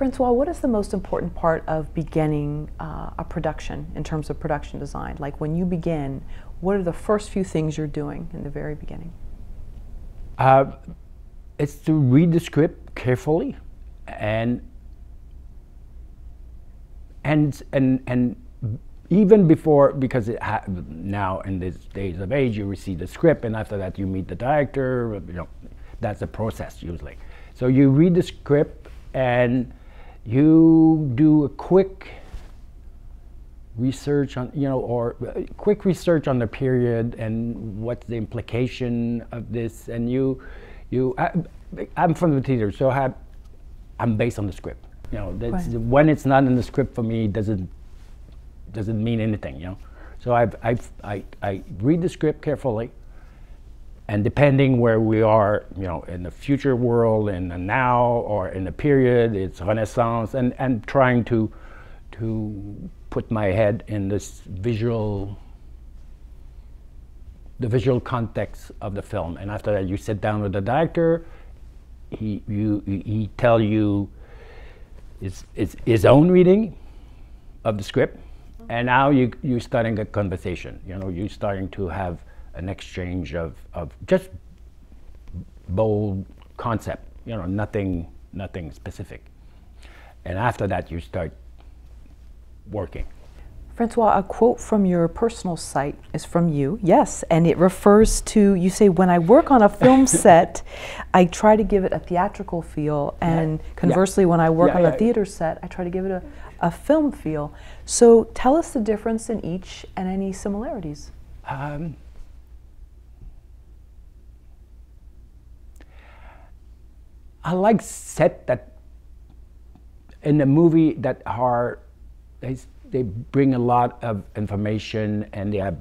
Francois, what is the most important part of beginning uh, a production in terms of production design? Like when you begin, what are the first few things you're doing in the very beginning? Uh, it's to read the script carefully and and and and even before because now in these days of age you receive the script and after that you meet the director you know that's a process usually so you read the script and you do a quick research on, you know, or uh, quick research on the period and what's the implication of this, and you, you, I, am from the theater, so I, I'm based on the script. You know, right. when it's not in the script for me, doesn't doesn't mean anything. You know, so I've, I've I I read the script carefully, and depending where we are, you know, in the future world, in the now, or in the period, it's Renaissance, and, and trying to, to put my head in this visual, the visual context of the film. And after that, you sit down with the director, he, you, he tell you his, his, his own reading of the script, and now you, you're starting a conversation. You know, you're starting to have an exchange of, of just bold concept, you know, nothing, nothing specific. And after that, you start working. Francois, a quote from your personal site is from you, yes, and it refers to you say, When I work on a film set, I try to give it a theatrical feel, and yeah. conversely, yeah. when I work yeah, on a theater set, I try to give it a, a film feel. So tell us the difference in each and any similarities. Um, I like set that in the movie that are they they bring a lot of information and they have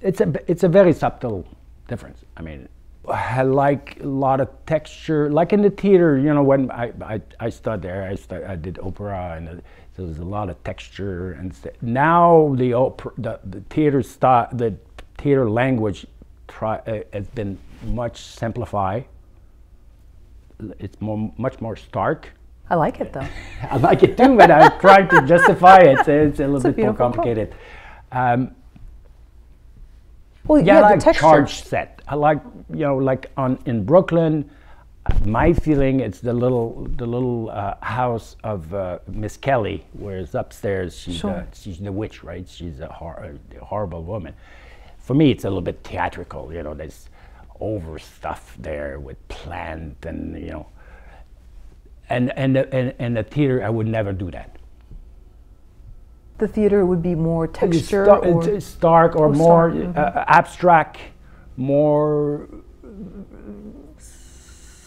it's a it's a very subtle difference. I mean, I like a lot of texture, like in the theater. You know, when I I, I started there, I start, I did opera and the, there was a lot of texture and st- now the opera the, the theater style the theater language try, uh, has been much simplified it's more, much more stark. I like it though. I like it too, but I'm trying to justify it. So it's a little it's bit a more complicated. Um, well, yeah, yeah I like charge set. I like you know like on in Brooklyn. My feeling it's the little the little uh, house of uh, Miss Kelly, where it's upstairs. She's sure. she's the witch, right? She's a, hor- a horrible woman. For me, it's a little bit theatrical. You know, there's over stuff there with plant and you know. And and and, and the theater I would never do that. The theater would be more texture it's, or it's stark or more mm -hmm. uh, abstract more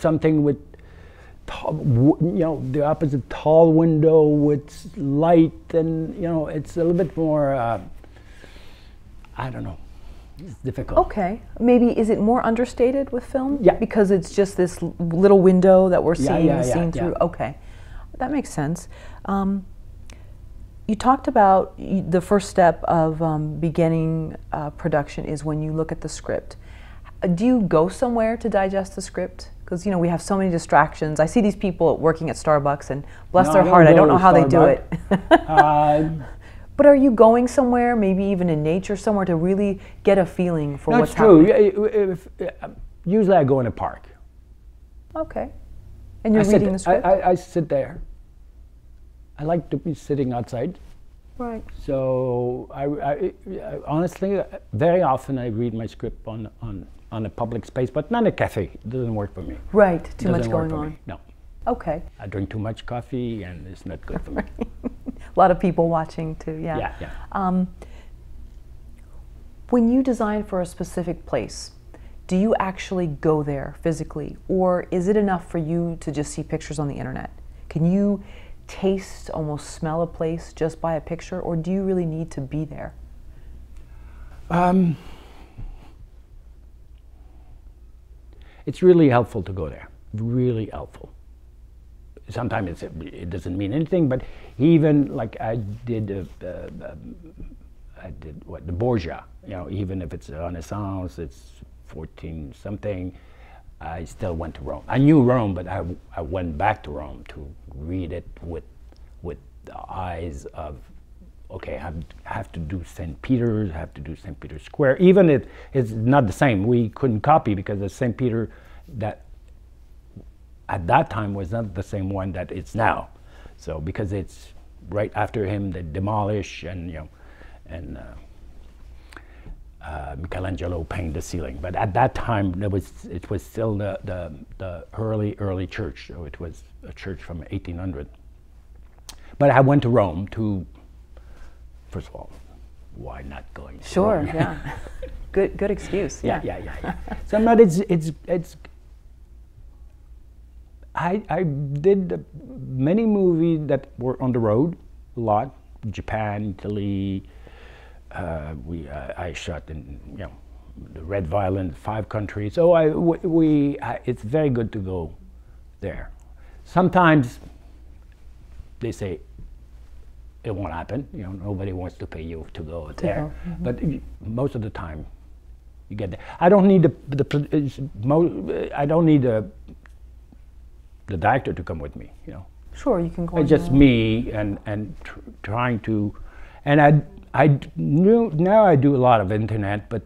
something with you know the opposite tall window with light and you know it's a little bit more uh, I don't know it's difficult. Okay. Maybe is it more understated with film? Yeah. Because it's just this little window that we're seeing yeah, yeah, yeah, through. Okay. That makes sense. Um, you talked about the first step of um, beginning uh, production is when you look at the script. Do you go somewhere to digest the script? Because you know we have so many distractions. I see these people working at Starbucks, and bless no, their heart, I don't know how Starbucks. they do it. uh, But are you going somewhere, maybe even in nature somewhere, to really get a feeling for That's what's true. happening? If, if, usually I go in a park. Okay. And you're I reading the script? I, I, I, sit there. I like to be sitting outside. Right. So I, I, uh, honestly, very often I read my script on, on, on a public space, but not a cafe. It doesn't work for me. Right. Too much going on. Me. No. Okay. I drink too much coffee and it's not good for me. a lot of people watching too. Yeah. Yeah. yeah. Um, when you design for a specific place, do you actually go there physically, or is it enough for you to just see pictures on the internet? Can you taste, almost smell a place just by a picture, or do you really need to be there? Um, it's really helpful to go there. Really helpful sometimes it doesn't mean anything, but even like I did, uh, uh, I did what the Borgia, you know, even if it's a Renaissance, it's 14 something. I still went to Rome. I knew Rome, but I, I went back to Rome to read it with, with the eyes of, okay, I have, I have to do St. Peter's, I have to do St. Peter's Square. Even if it's not the same, we couldn't copy because the St. Peter that at that time was not the same one that it's now. So because it's right after him, they demolish and, you know, and uh, uh, Michelangelo painted the ceiling. But at that time, there was, it was still the, the, the early, early church. So it was a church from 1800. But I went to Rome to, first of all, why not going Sure, yeah. good, good excuse. Yeah, yeah, yeah, yeah. yeah. so, but it's, it's, it's, I, I did many movies that were on the road a lot, Japan, Italy, uh, we, uh, I shot in, you know, the Red Violin, five countries. So I, we, I, it's very good to go there. Sometimes they say it won't happen. You know, nobody wants to pay you to go there. Mm -hmm. But most of the time, you get there. I don't need the, the I don't need the the director to come with me. You know. Sure, you can go. It's just me and and tr trying to, and I I knew, now I do a lot of internet, but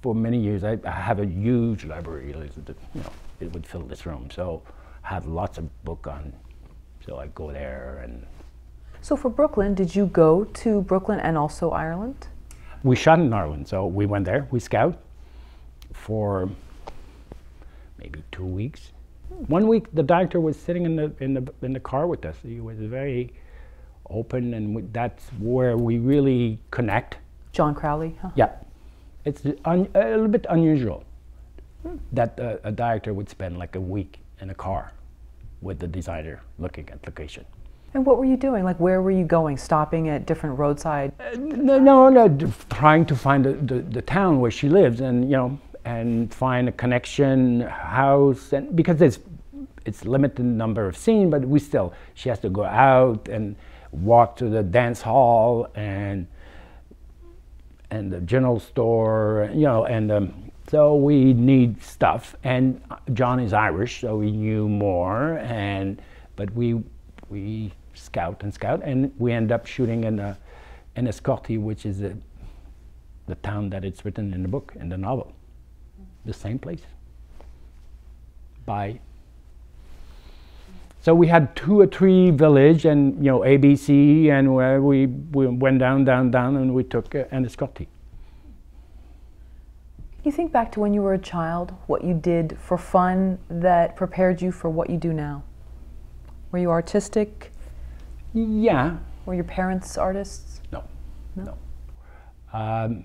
for many years I, I have a huge library. You know, it would fill this room. So I have lots of book on. So I go there and. So for Brooklyn, did you go to Brooklyn and also Ireland? We shot in Ireland, so we went there. We scout for maybe two weeks. One week, the director was sitting in the in the in the car with us. He was very open, and we, that's where we really connect. John Crowley. Huh? Yeah, it's un, a little bit unusual hmm. that uh, a director would spend like a week in a car with the designer looking at location. And what were you doing? Like, where were you going? Stopping at different roadside? Uh, no, no, no, trying to find the, the, the, town where she lives, and you know, and find a connection house, and because it's it's limited number of scenes, but we still she has to go out and walk to the dance hall and and the general store, you know, and um, so we need stuff. And John is Irish, so we knew more. And but we we scout and scout, and we end up shooting in a in Enniscorthy, which is a, the town that it's written in the book in the novel, the same place. By so we had two or three village and you know ABC and where we, we went down, down, down and we took uh, Enniscorthy. You think back to when you were a child, what you did for fun that prepared you for what you do now? Were you artistic? Yeah. Were your parents artists? No. No. no. Um,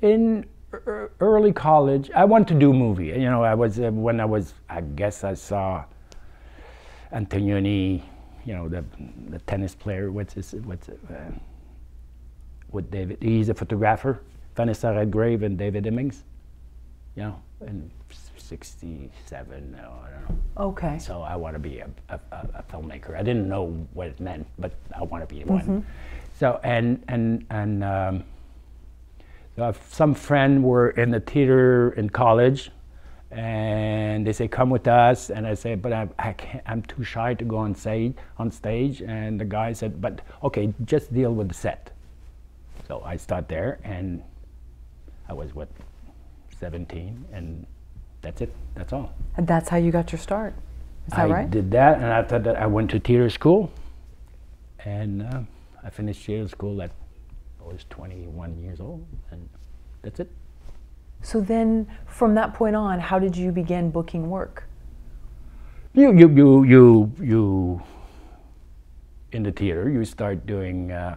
in early college, I wanted to do movie. You know, I was uh, when I was, I guess I saw Antonioni, you know, the the tennis player. What's his? What's it? Uh, with David? He's a photographer. Vanessa Redgrave and David Hemmings. You know, in '67. no, I don't know. Okay. So I want to be a, a, a, filmmaker. I didn't know what it meant, but I want to be mm -hmm. one. Mm-hmm. So and and and. Um, uh, some friend were in the theater in college and they say come with us. And i say but I, I can't, i'm too shy to go on stage on stage. And the guy said but okay just deal with the set. So i start there and i was what 17 and that's it that's all. And that's how you got your start. Is that I right? i did that and after that i went to theater school and uh, i finished theater school at was 21 years old, and that's it. So then, from that point on, how did you begin booking work? You, you, you, you, you. In the theater, you start doing, uh,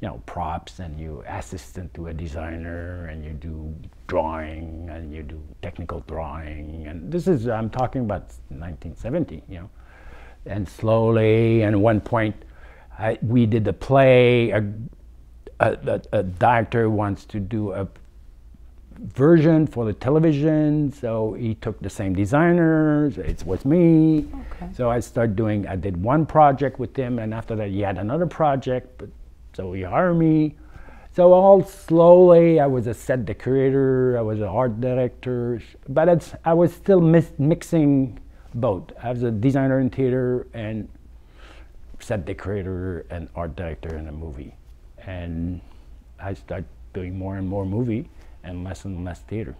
you know, props, and you assistant to a designer, and you do drawing, and you do technical drawing, and this is I'm talking about 1970, you know, and slowly, and one point, I, we did a play, a, a, a, a director wants to do a version for the television, so he took the same designers, it was me. Okay. So I started doing, I did one project with him, and after that he had another project, but so he hired me. so all slowly, I was a set decorator, I was an art director, but it's, I was still mixing both. I was a designer in theater and set decorator and art director in a movie. And I started doing more and more movie and less and less theater.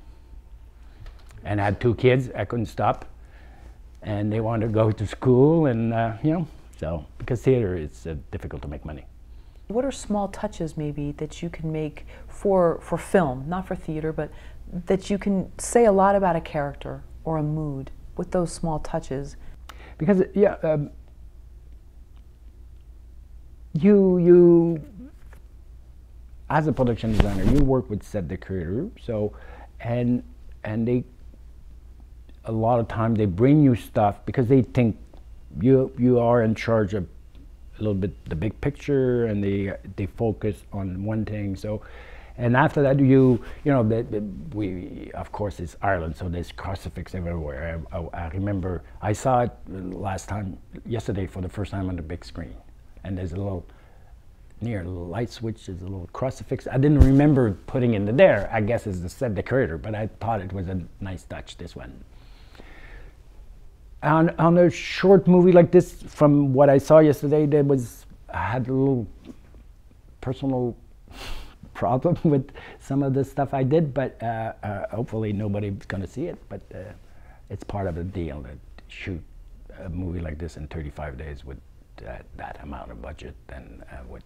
And I had two kids, I couldn't stop. And they wanted to go to school and, uh, you know, so, because theater is uh, difficult to make money. What are small touches maybe that you can make for, for film, not for theater, but that you can say a lot about a character or a mood with those small touches? Because, yeah, um, you, you, as a production designer, you work with set decorator, so, and, and they, a lot of time they bring you stuff because they think you, you are in charge of a little bit the big picture and they, they focus on one thing. So, and after that, you you know, we of course it's Ireland, so there's crucifix everywhere. I, I, I, remember I saw it last time, yesterday, for the first time on the big screen, and there's a little near light switch. There's a little crucifix. I didn't remember putting it there. I guess it's the set decorator, but I thought it was a nice touch. This one on, on a short movie like this, from what I saw yesterday, there was I had a little personal problem with some of the stuff I did, but uh, uh, hopefully nobody's going to see it. But uh, it's part of the deal to shoot a movie like this in 35 days with that, that amount of budget and uh, with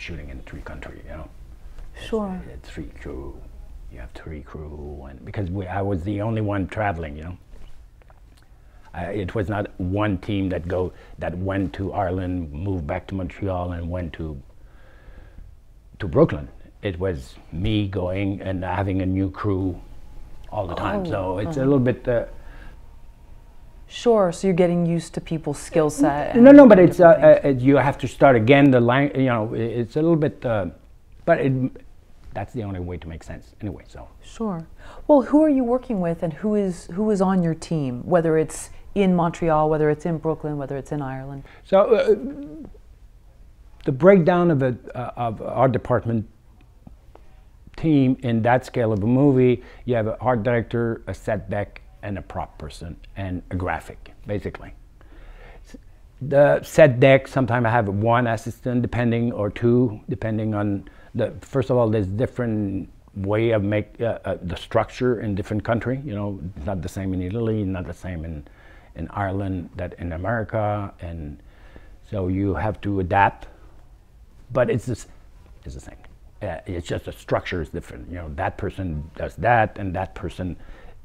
shooting in three countries, you know. Sure. It's, it's three crew. You have three crew, and because we, I was the only one traveling, you know. Uh, it was not one team that go that went to Ireland, moved back to Montreal, and went to to Brooklyn. It was me going and having a new crew all the time. Oh, so it's uh-huh. a little bit. Uh, Sure. So you're getting used to people's skill set. No, no, but it's uh, uh, you have to start again. The lang- you know, it's a little bit, uh, but it, that's the only way to make sense anyway. So sure. Well, who are you working with, and who is who is on your team? Whether it's in Montreal, whether it's in Brooklyn, whether it's in Ireland? So uh, the breakdown of, a, uh, of our department team in that scale of a movie, you have an art director, a set deck, and a prop person, and a graphic, basically. The set deck, sometimes I have one assistant, depending, or two, depending on the, first of all, there's different way of make uh, uh, the structure in different country. You know, not the same in Italy, not the same in in Ireland that in America, and so you have to adapt. But it's just, it's the same. Uh, it's just the structure is different. You know, that person does that, and that person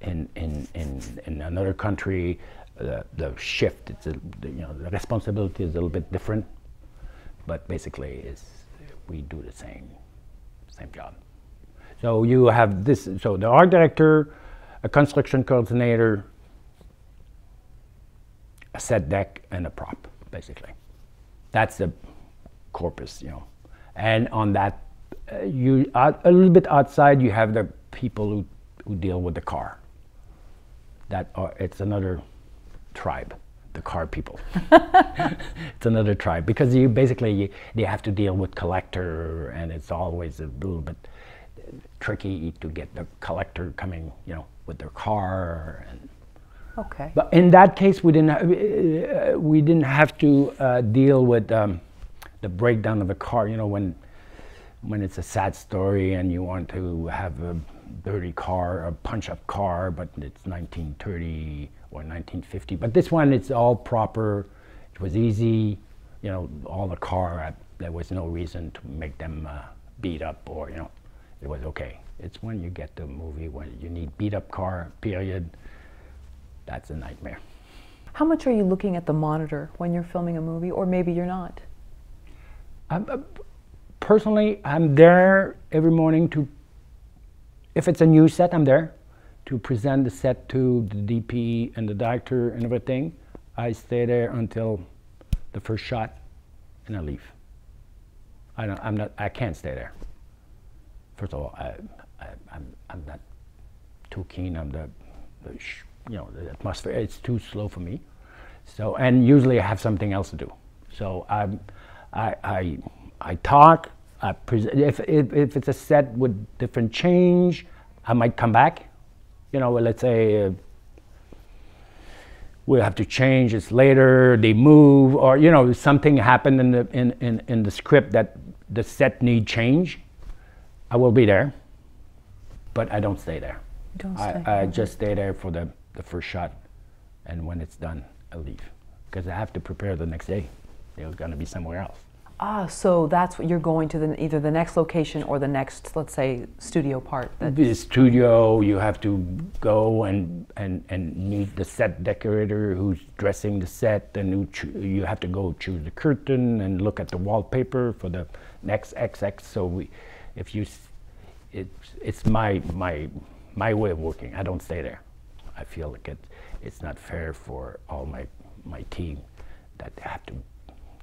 in in in, in another country, the shift, it's a, the, you know, the responsibility is a little bit different. But basically, is we do the same same job. So you have this. So the art director, a construction coordinator, a set deck and a prop, basically. That's the corpus, you know. And on that, uh, you uh, a little bit outside, you have the people who, who deal with the car. That are, it's another tribe, the car people. it's another tribe because you basically you, they have to deal with collector, and it's always a little bit tricky to get the collector coming, you know, with their car and Okay. But in that case, we didn't uh, we didn't have to uh, deal with um, the breakdown of a car. You know, when when it's a sad story and you want to have a dirty car, a punch-up car, but it's 1930 or 1950. But this one, it's all proper. It was easy. You know, all the car. Uh, there was no reason to make them uh, beat up or you know, it was okay. It's when you get the movie when you need beat up car. Period that's a nightmare. How much are you looking at the monitor when you're filming a movie, or maybe you're not? Uh, personally, I'm there every morning to, if it's a new set, I'm there to present the set to the DP and the director and everything. I stay there until the first shot, and I leave. I don't, I'm not. I can't stay there. First of all, I, I, I'm, I'm not too keen on the, the you know, the atmosphere, it's too slow for me. So, and usually I have something else to do. So I'm, I, I, I talk, Pres- if, if, if it's a set with different change, I might come back. You know, let's say uh, we have to change it's later, they move, or you know, something happened in the in, in, in the script that the set need change. I will be there, but I don't stay there. don't I, stay. I just stay there for the, the first shot, and when it's done, I leave because I have to prepare the next day. They're gonna be somewhere else. Ah, so that's what you're going to the, either the next location or the next, let's say, studio part. The studio you have to go and, and, and meet the set decorator who's dressing the set and you have to go choose the curtain and look at the wallpaper for the next xx so we if you it's, it's my, my, my way of working. I don't stay there. I feel like it, it's not fair for all my, my team that they have to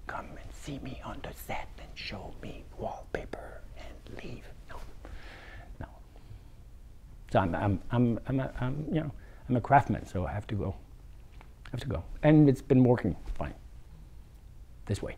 come and see me on the set and show me wallpaper and leave no no so I'm, I'm, I'm, I'm, a, I'm, you know, I'm a craftsman, so I have to go. I have to go. And it's been working fine. This way.